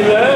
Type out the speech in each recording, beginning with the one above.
Amen.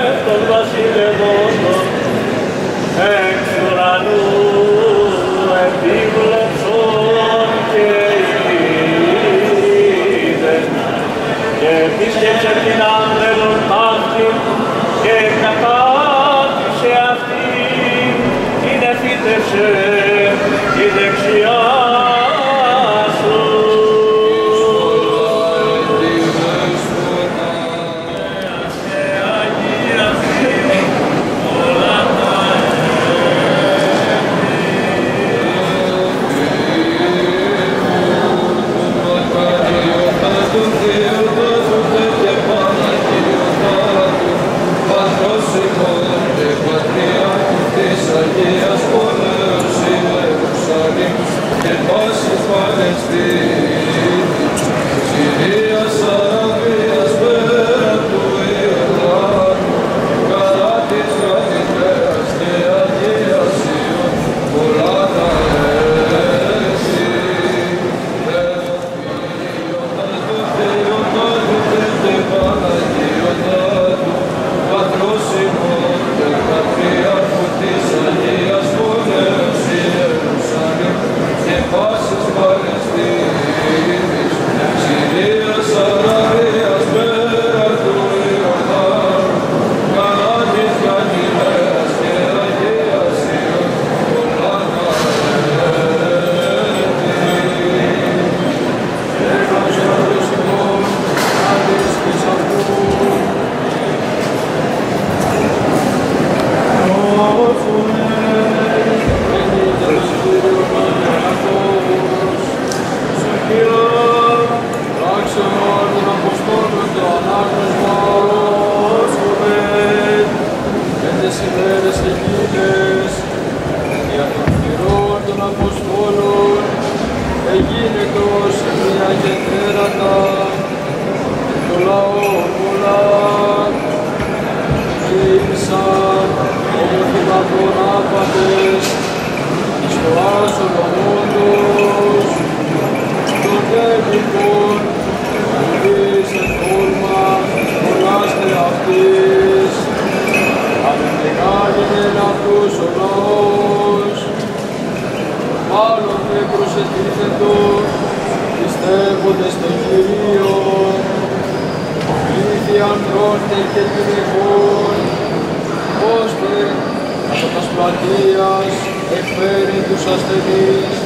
Επαγγείας εκφέρει τους ασθενείς,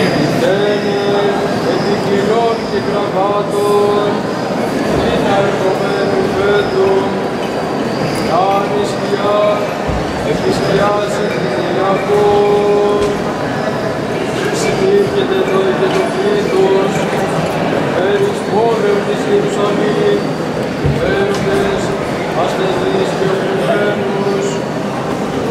επιτένε επικοινών και γραβάτων, την αρκομένου φέτου, κάνει σκιά, επισκιάζει την Ιακώ, συνήθεται το και το πλήθος, φέρεις πόλεμ της Ιερουσαλήμ, φέροντες ασθενείς και ομιλένους,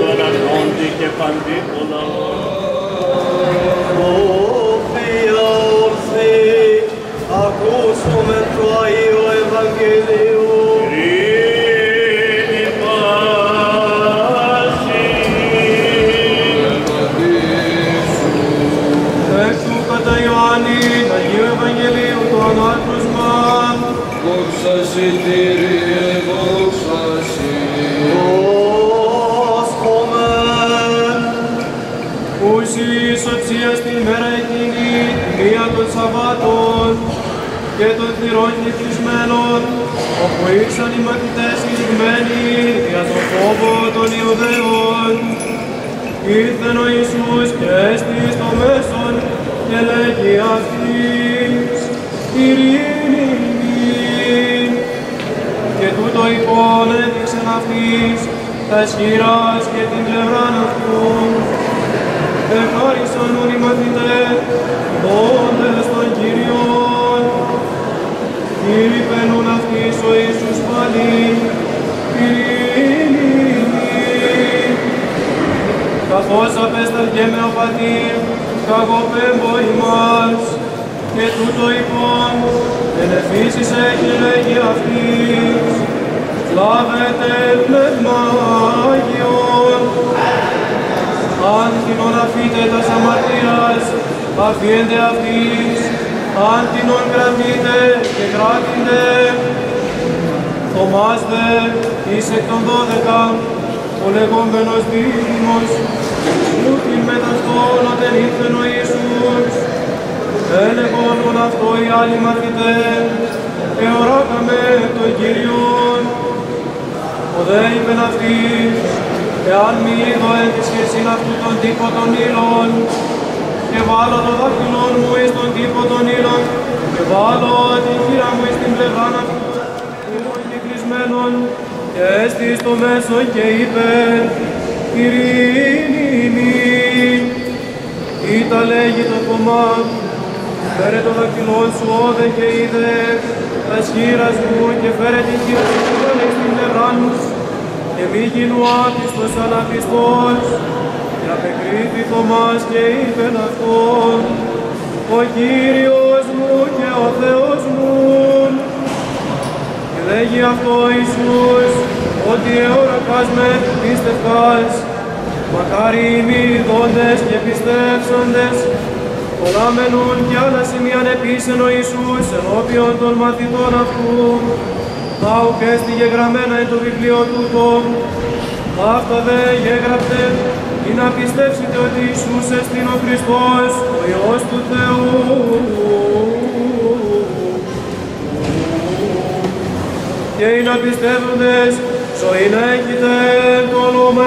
τώρα νόντι και παντίπολα. Οφία ορθή, ακούσουμε το Αγίο Ευαγγελίο. Αγίου Ευαγγελίου το ανάκουσμα, κόψα σιτήρι Σαββάτων και των θυρών νυχτισμένων, όπου ήρθαν οι μαθητές κυλιγμένοι για τον φόβο των Ιουδαίων. Ήρθεν ο Ιησούς και έστει στο μέσον και λέγει αυτής, ειρήνη Και τούτο λοιπόν έδειξεν αυτής τα σχηράς και την πλευρά αυτού. Ευχάρισαν όλοι οι μαθητές, Κύριοι παινούν αυτής ο Ιησούς πάλι, ειρήνη ημίν. Καθώς απέσταλκε με ο πατήρ, καγοπέμπω ημάς, και τούτο λοιπόν, εν εφήσισε και λέγει αυτής, λάβετε πνεύμα Άγιον. Αν κοινών αφείτε τα αμαρτίας, αφιέντε αυτής, αν κοινών κρατείτε και κράτητε. Θωμάς δε, εις εκ των δώδεκα, ο λεγόμενος δίδυμος, ούτιν με ταυτόν όταν ήρθεν ο Ιησούς, έλεγον τον αυτό οι άλλοι μαθητές, εωράκαμε τον Κύριον. Ο δε είπεν αυτής, εάν μη είδω εν τη σχεσήν αυτού τον τύπο των ήλων, και βάλω το δάχτυλό μου εις τον τύπο των ήλων, και βάλω την χείρα μου εις την πλευρά αυτού, ήμουν κυκλισμένον, και έστι στο μέσο και είπε, ειρήνη ημί, ήτα λέγει το κομμά, φέρε το δακτυλό σου όδε και είδε, τα σχήρας μου και φέρε την χείρα σου εις την πλευρά μου, και μη γίνου άπιστος αλλά πιστός, και απεκρίθη Θωμάς και είπεν αυτόν, ο Κύριος μου και ο Θεός μου. Και λέγει αυτό ο Ιησούς, ότι εωρακάς με πίστευκας, μακάρι οι μη δόντες και πιστεύσαντες, πολλάμενουν κι άλλα σημείαν επίσεν ο Ιησούς ενώπιον των μαθητών αυτού, Άου και έστειγε γραμμένα εν το βιβλίο τούτο, αυτά δε γέγραπτε, ή να πιστεύσετε ότι Ιησούς εστίν ο Χριστός, ο Υιός του Θεού. Και οι να πιστεύοντες, ζωήν έχετε το όνομα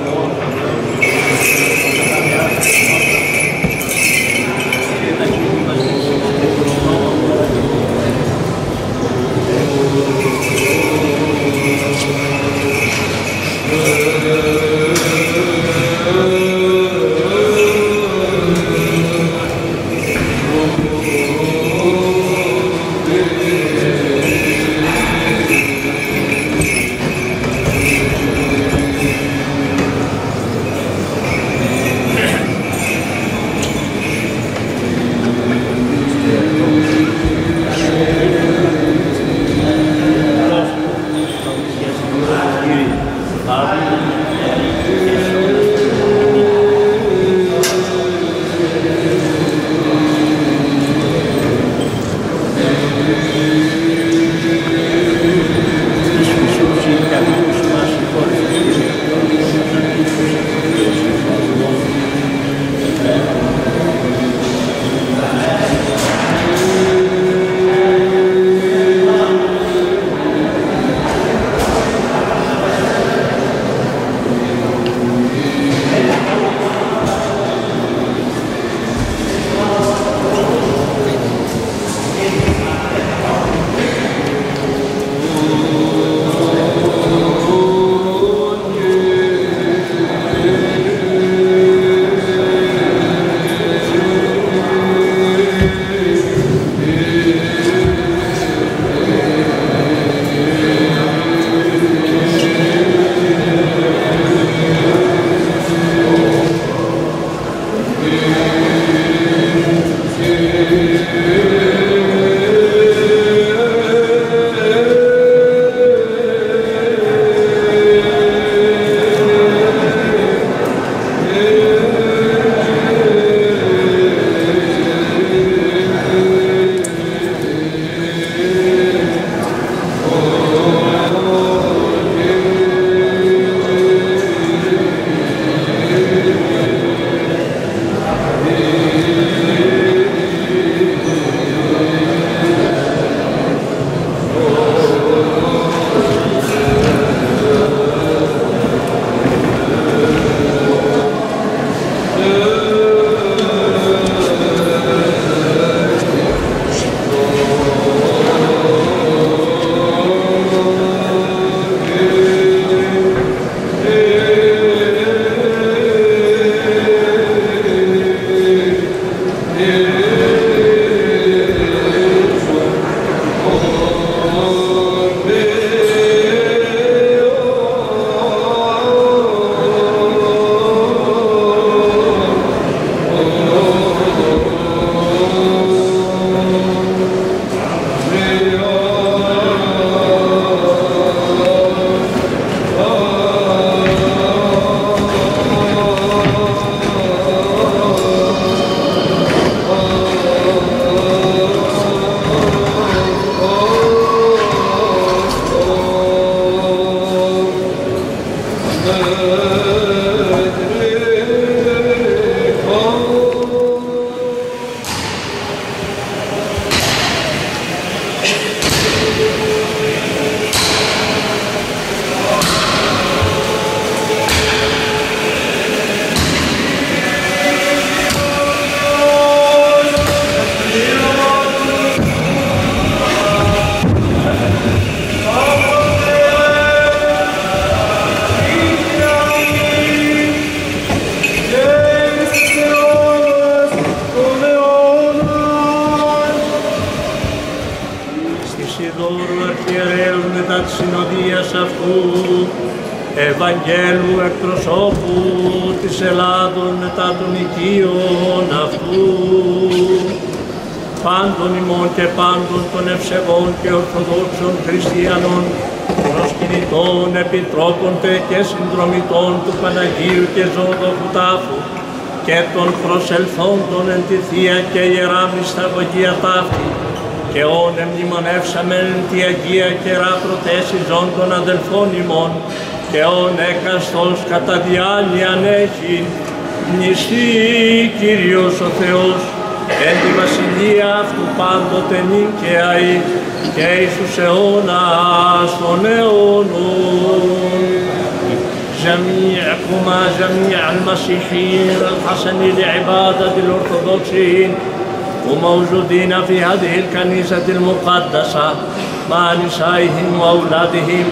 Θεία και Ιερά Μυσταγωγία ταύτη, και όν εμνημονεύσαμεν τη Αγία Κερά πρωτέσιζον των αδελφών ημών, και όν έκαστος κατά διάνοιαν έχει, νηστεί Κύριος ο Θεός, εν τη βασιλεία αυτού πάντοτε νίκαια ή, και εις τους αιώνας των αιώνων. جميعكما جميع المسيحيين الحسن لعبادة الأرثوذكسيين وموجودين في هذه الكنيسة المقدسة مع نسائهم وأولادهم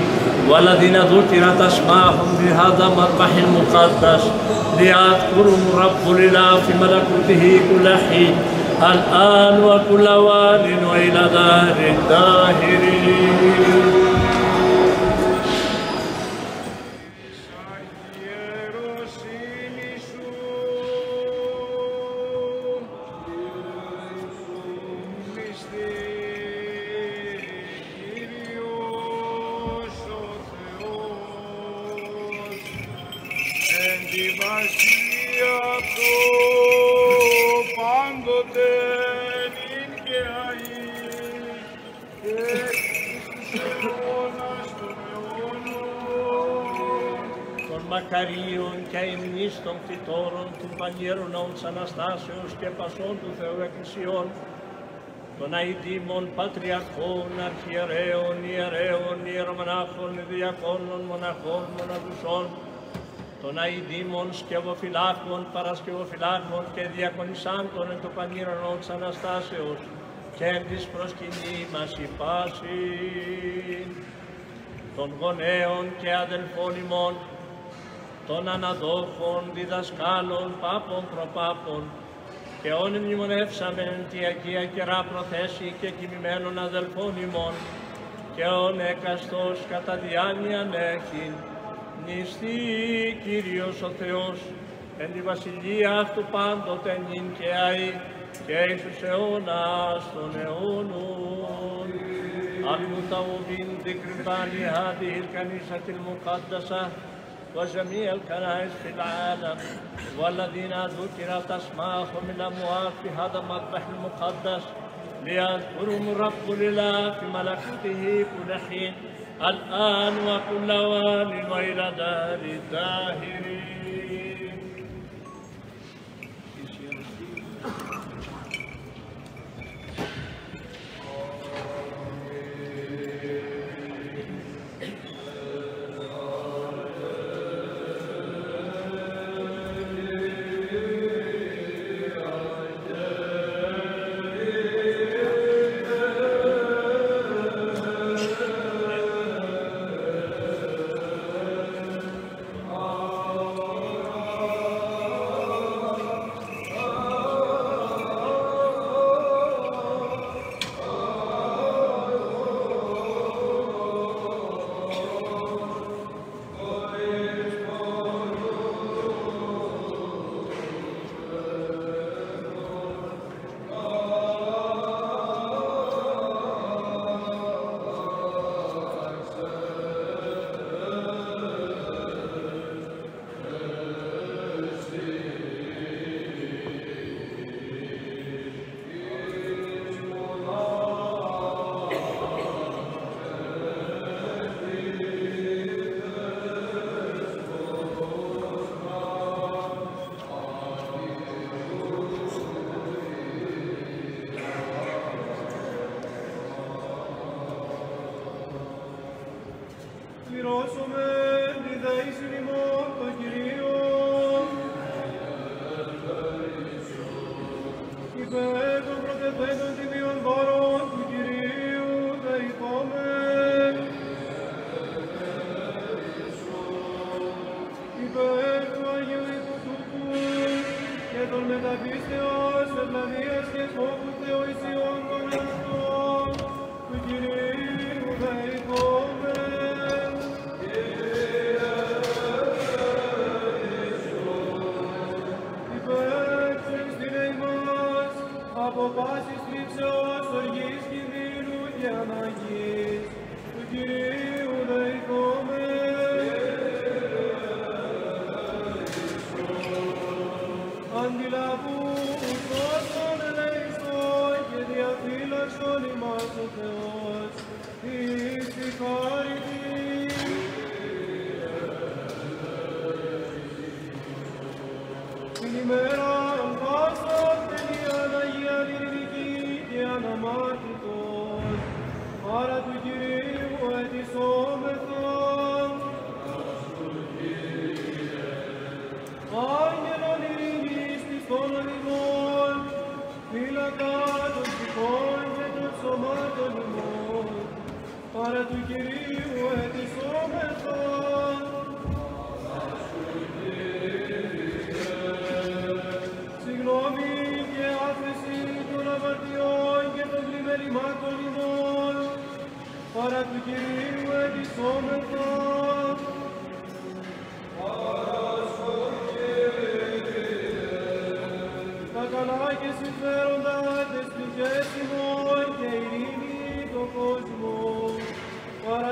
والذين ذكرت أسماءهم في هذا المذبح المقدس. ليذكرهم رب الإله في ملكوته كل حين الآن وكل وان وإلى دار الداهرين. Των κτητόρων του Πανιέρων της Αναστάσεως και πασών του Θεού Εκκλησιών, των αηδήμων, πατριαρχών, αρχιερέων, ιερέων, ιερομονάχων, διακόνων, μοναχών, μοναδουσών, των αηδήμων, σκευοφυλάχων, παρασκευοφυλάχων και διακονισάντων εν το Πανιέρων της Αναστάσεως και εν της προσκυνή μας η πάση. Των γονέων και αδελφών ημών, των αναδόχων, διδασκάλων, πάπων προπάπων, και όνει μνημονεύσαμε τη Αγία Κερά προθέσει και κοιμημένων αδελφών ημών, και ο έκαστος κατά διάνοια έχει, νηστεί Κύριος ο Θεός, εν τη βασιλεία αυτού πάντοτε νυν και αεί, και εις τους αιώνας των αιώνων. Αρμούτα ουβίν δικρυπάνι άντι ήρκανίσα وجميع الكنائس في العالم والذين ذكرت أسماءهم من الأموات في هذا المذبح المقدس ليذكرهم الرب الإله في ملكوته كل حين الآن وكل وان وإلى دار الداهرين.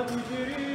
Hallelujah.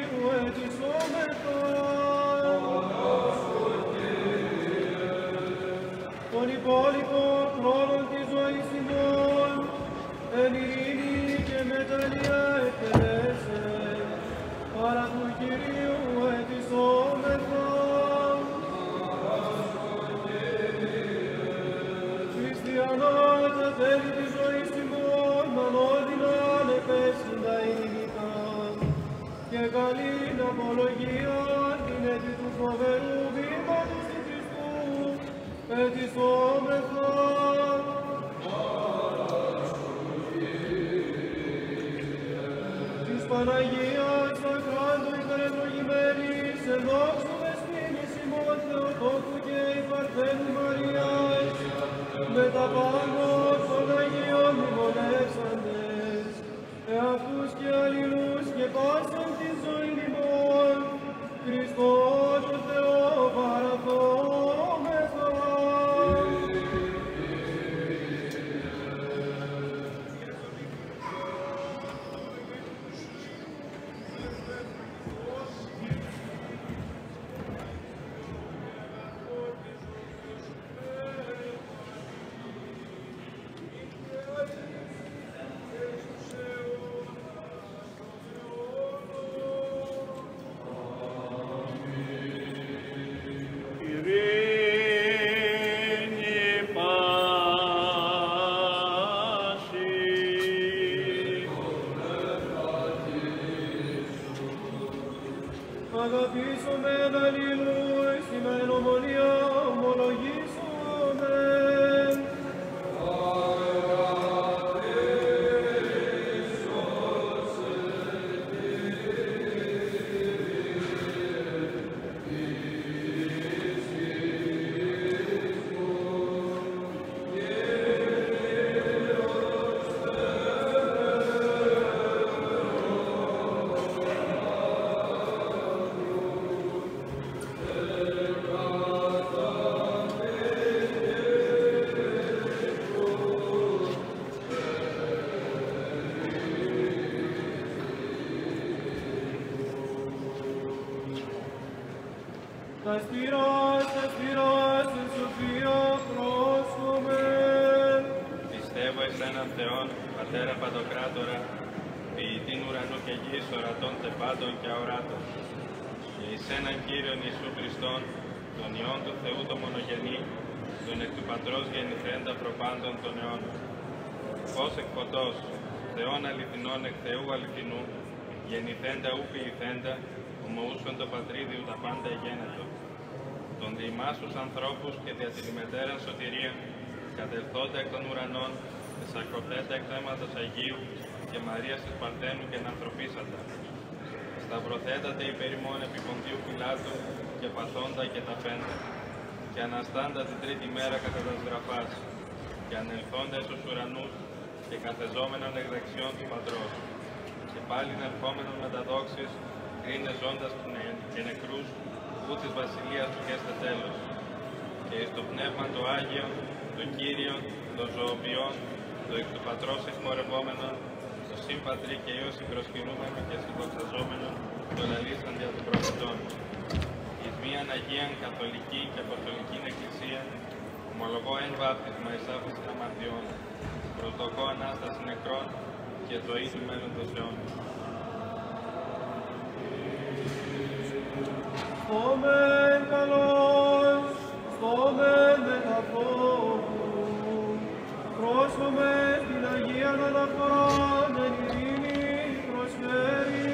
Γης, ορατών τεπάντων και αοράτων. Και εις έναν Κύριον Ιησού Χριστόν, τον Υιόν του Θεού το μονογενή, τον εκ του Πατρός γεννηθέντα προπάντων των αιώνων. Φως εκ φωτός, Θεόν αληθινών εκ Θεού αληθινού, γεννηθέντα ου ποιηθέντα, ομοούσον το πατρίδιου τα πάντα γένετο. Τον διημάσους ανθρώπους και δια την ημετέραν σωτηρία, κατελθόντα εκ των ουρανών, εσακροθέντα εκ θέματος Αγίου και Μαρίας της Παρθένου και ανθρωπίσαντα. Σταυρωθέντατε υπέρ ημών επί Ποντίου Πιλάτου και παθόντα και τα πέντε. Και αναστάντα την τρίτη μέρα κατά τα σγραφάς. Και ανελθόντα εις τους ουρανούς και καθεζόμενον εκ δεξιών του Πατρός. Και πάλιν ερχόμενον με τα δόξης, κρίνες ζώντας του νε- και νεκρούς, ού της βασιλείας του και έστε τέλος. Και εις το πνεύμα το Άγιο, το Κύριο, το ζωοποιόν, το εκ του Πατρός εισμορευόμενον, το σύμπατρι και Υιός συμπροσκυνούμενο και συντοξαζόμενο, το λαλήσαν δια των προφητών. Εις μίαν Αγίαν Καθολική και Αποστολική Εκκλησία, ομολογώ εν βάπτισμα εις άφηση αμαρτιών, προσδοκώ Ανάστασης νεκρών και ζωή του μέλλοντος αιώνος. Στόμεν καλός, στόμεν μεταφόβου, πρόσχομεν την Αγίαν αναφοράν εν ειρήνη προσφέρει.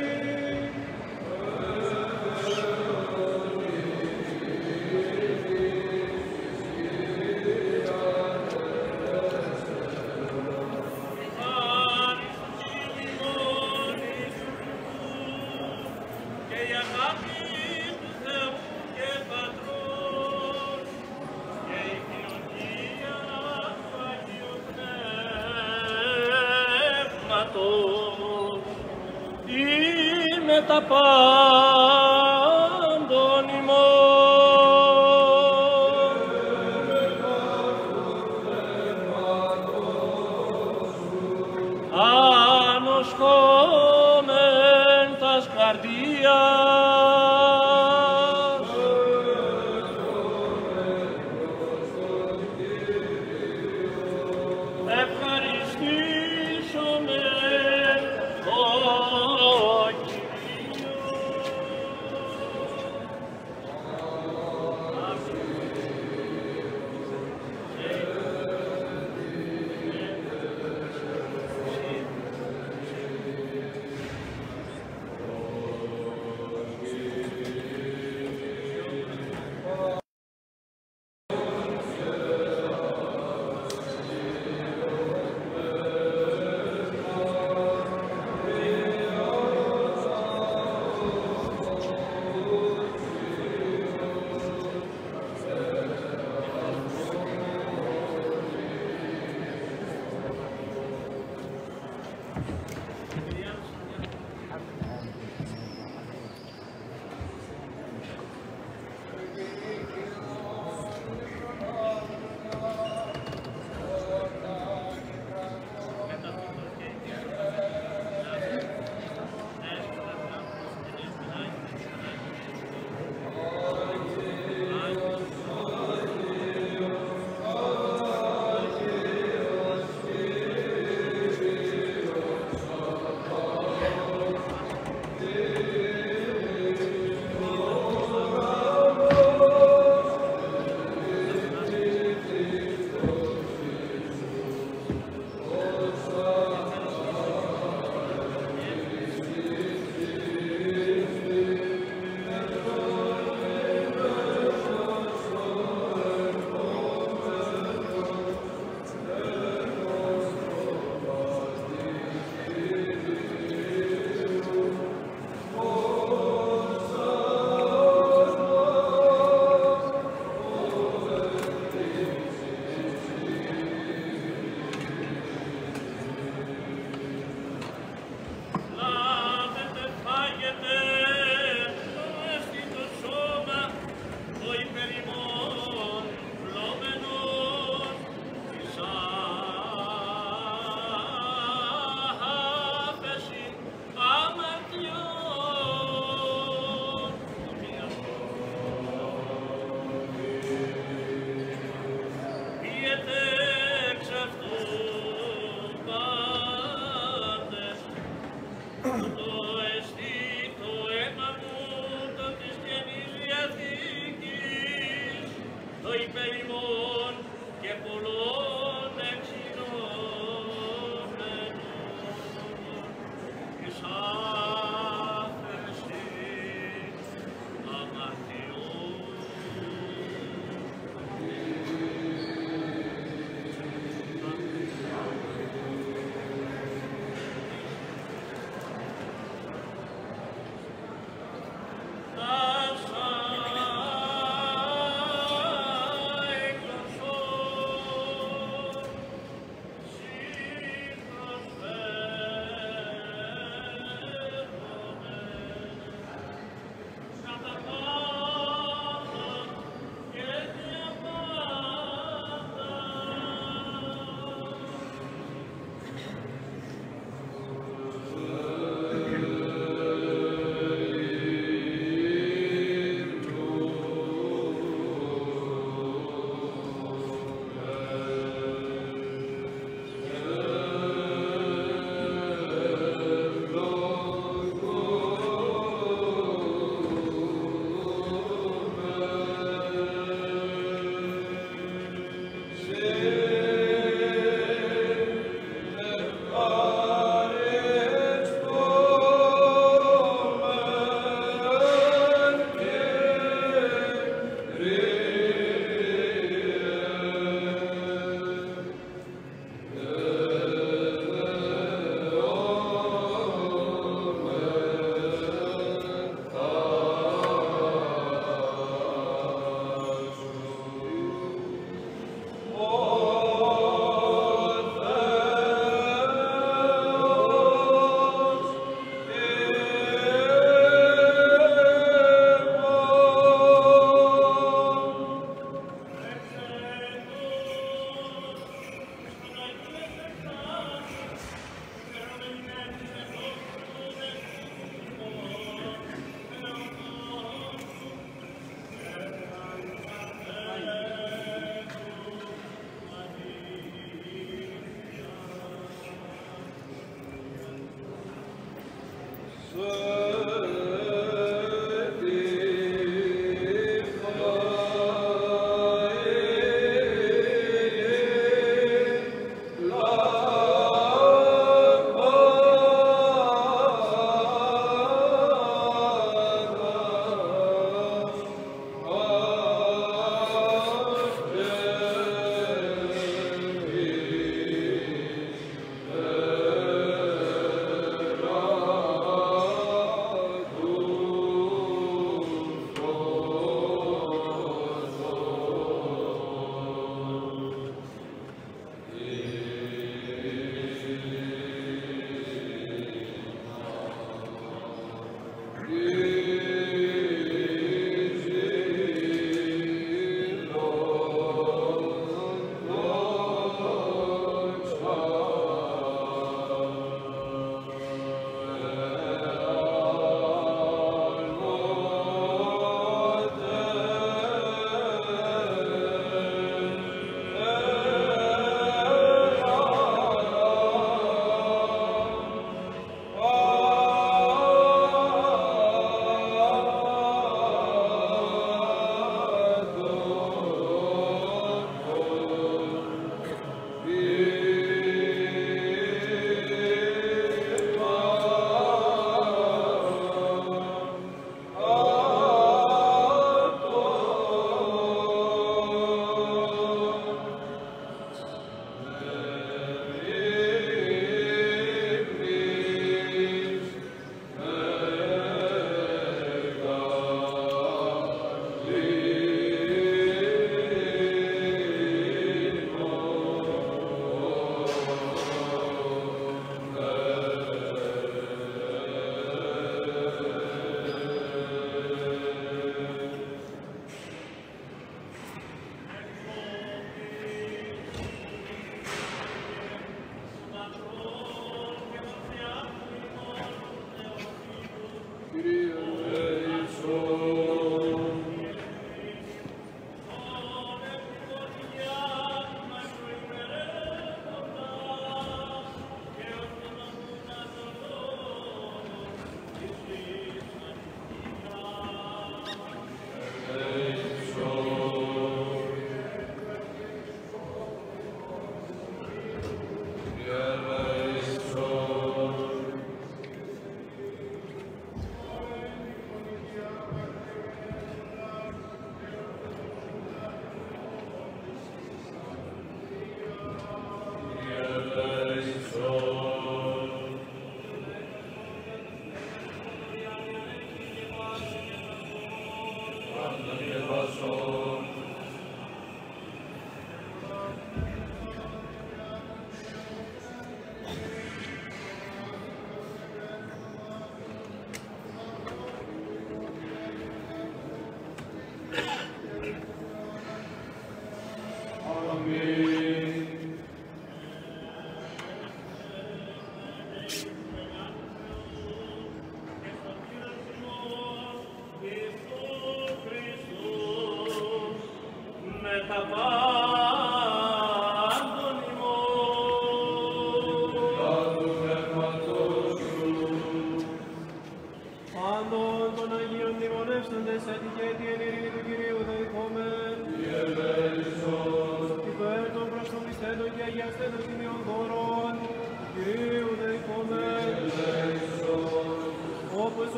Kavah.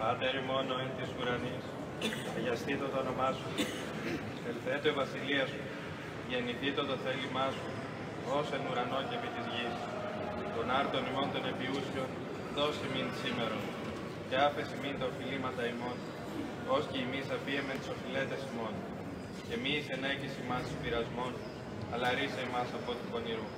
Πάτερ ημών εν της ουρανής, αγιαστήτω το όνομά σου, ελθέτω η βασιλεία σου, γεννηθήτω το θέλημά σου, ως εν ουρανό και επί της γης. Τον άρτον ημών των επιούσιων, δώσει μην σήμερον, και άφεση μην τα οφειλήματα ημών, ως και εμείς απίεμεν τις οφειλέτες ημών. Και μη εις ενέκης ημάς τους πειρασμών, αλλά ρίσε ημάς από του πονηρού.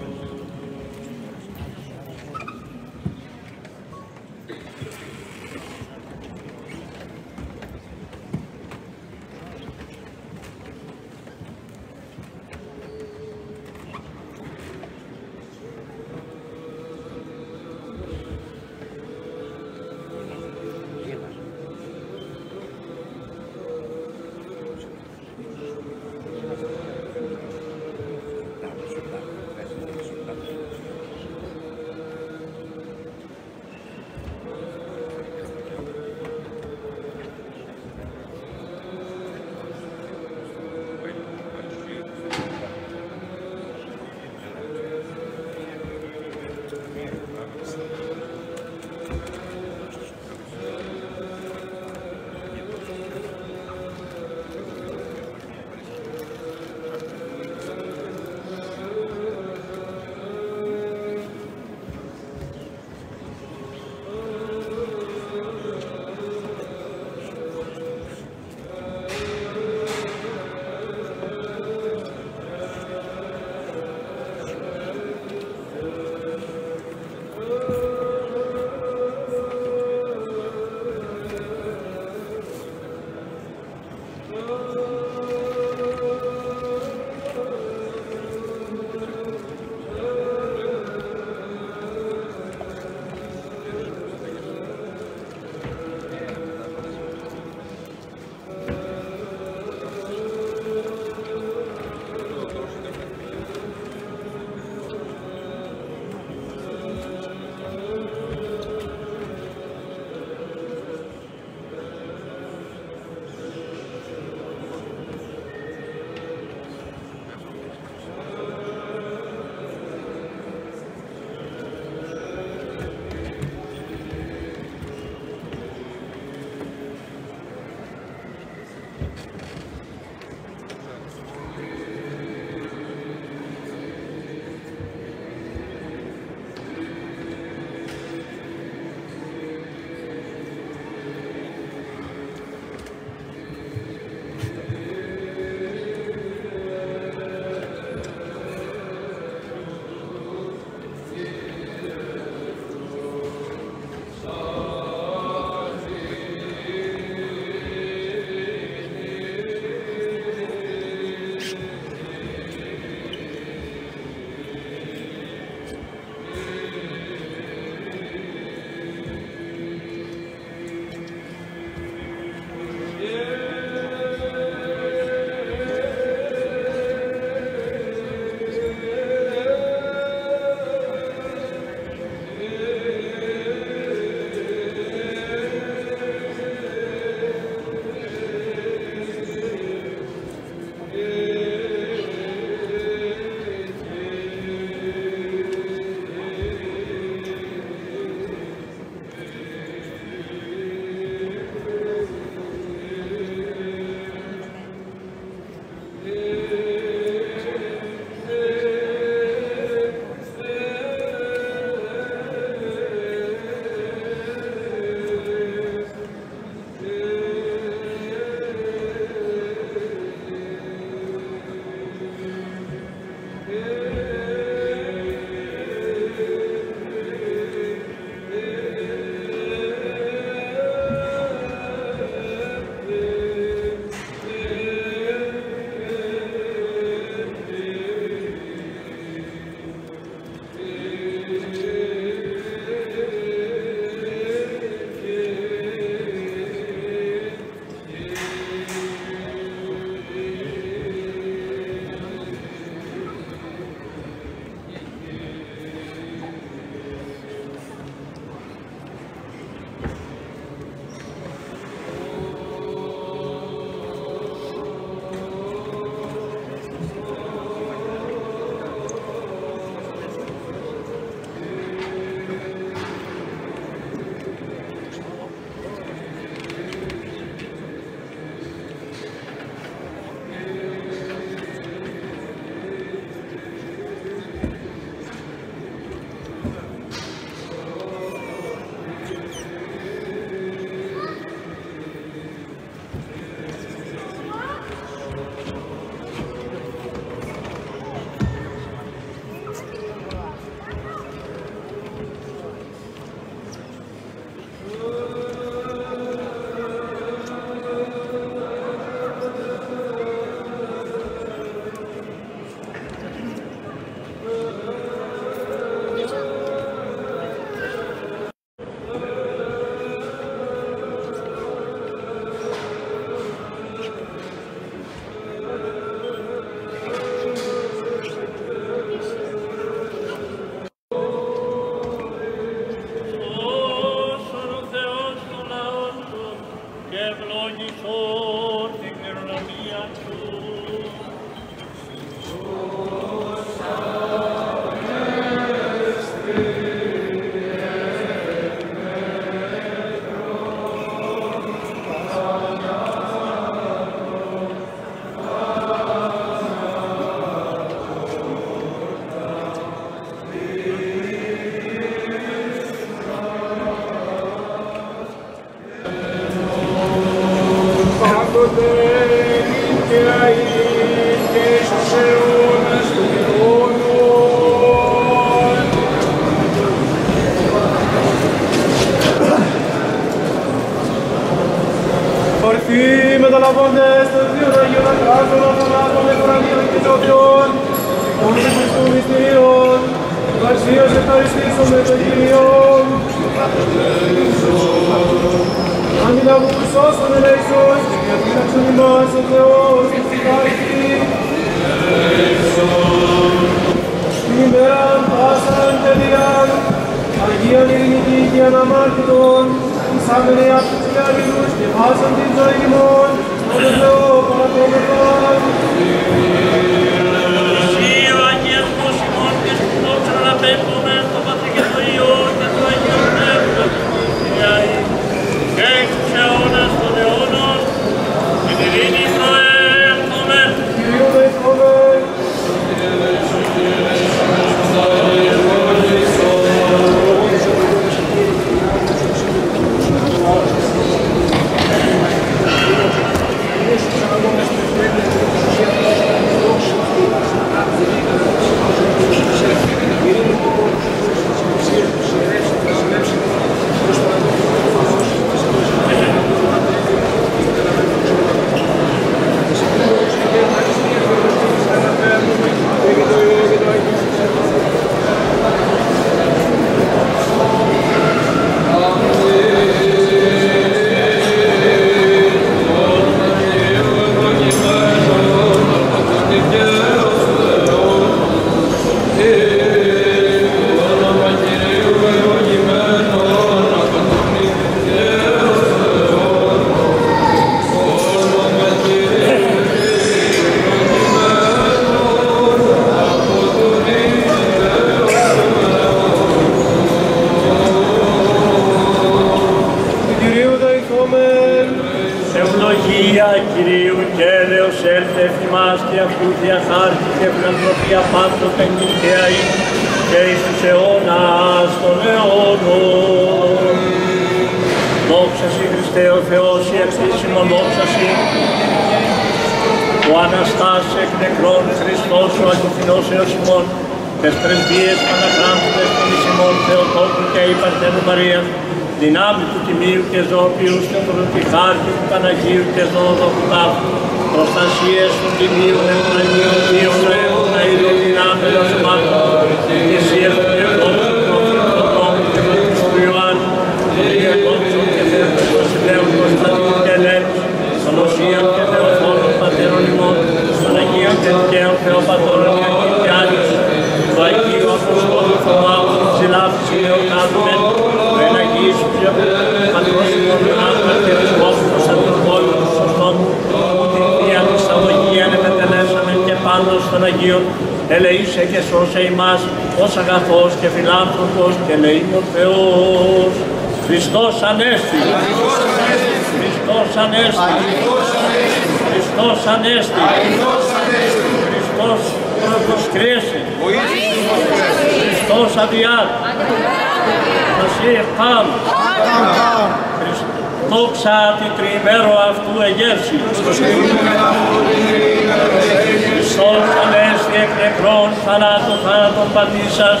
πατήσας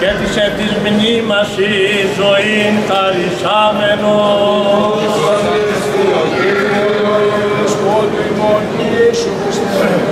και της ετισμηνή μας η ζωή χαρισάμενος. Χριστός, Κύριε, Κύριε, Κύριε,